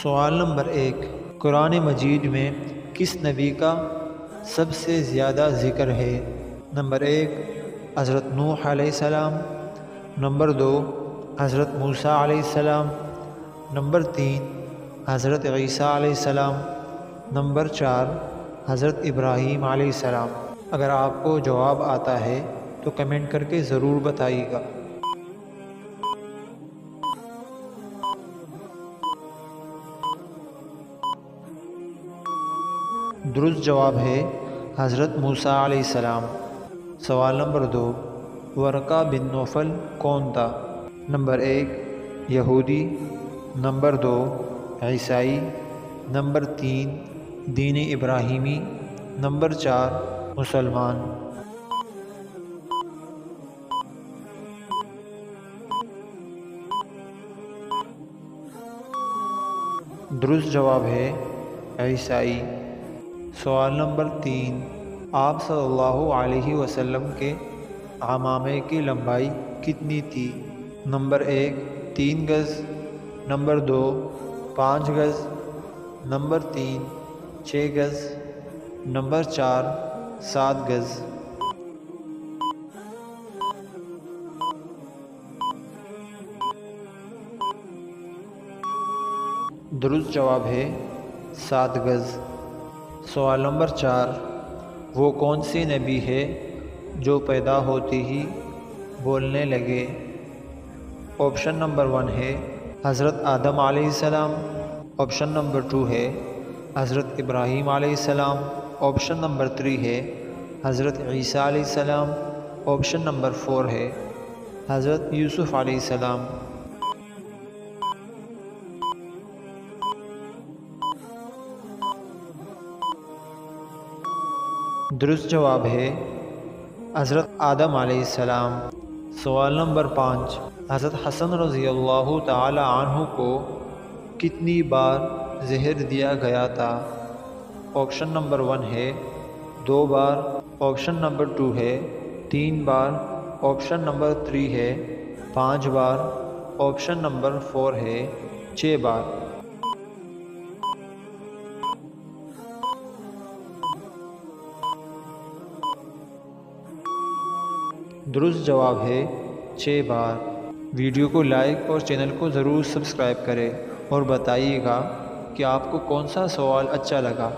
सवाल नंबर एक, कुरान मजीद में किस नबी का सबसे ज़्यादा ज़िक्र है? नंबर एक, हज़रत नूह सलाम। नंबर दो, हज़रत मूसा सलाम। नंबर तीन, हज़रत ईसा सलाम। नंबर चार, हज़रत इब्राहीम सलाम। अगर आपको जवाब आता है तो कमेंट करके ज़रूर बताइएगा। दुरुस्त जवाब है हज़रत मूसा सलाम। सवाल नंबर दो, वरका बिन नौफल कौन था? नंबर एक, यहूदी। नंबर दो, ईसाई। नंबर तीन, दीन इब्राहिमी। नंबर चार, मुसलमान। दुरुस्त जवाब है ईसाई। सवाल नंबर तीन। आप सल्लल्लाहु अलैहि वसल्लम के आमामे की लंबाई कितनी थी? नंबर एक, तीन गज़। नंबर दो, पाँच गज़। नंबर तीन, छः गज़। नंबर चार, सात गज़। दुरुस्त जवाब है सात गज़। सवाल नंबर चार, वो कौन सी नबी है जो पैदा होती ही बोलने लगे? ऑप्शन नंबर वन है हज़रत आदम आसमाम ऑप्शन नंबर टू है हज़रत इब्राहीम आसमाम ऑप्शन नंबर थ्री है हज़रत ईसा आसमाम ऑप्शन नंबर फोर है हज़रत यूसुफ़ आसमाम दुरुस्त जवाब है, हज़रत आदम सलाम। सवाल नंबर पाँच, हज़रत हसन रज़ी अल्लाह तु को कितनी बार जहर दिया गया था? ऑप्शन नंबर वन है, दो बार। ऑप्शन नंबर टू है, तीन बार। ऑप्शन नंबर थ्री है, पाँच बार। ऑप्शन नंबर फोर है, छः बार। दुरुस्त जवाब है छः बार। वीडियो को लाइक और चैनल को ज़रूर सब्सक्राइब करें और बताइएगा कि आपको कौन सा सवाल अच्छा लगा।